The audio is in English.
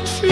the tree.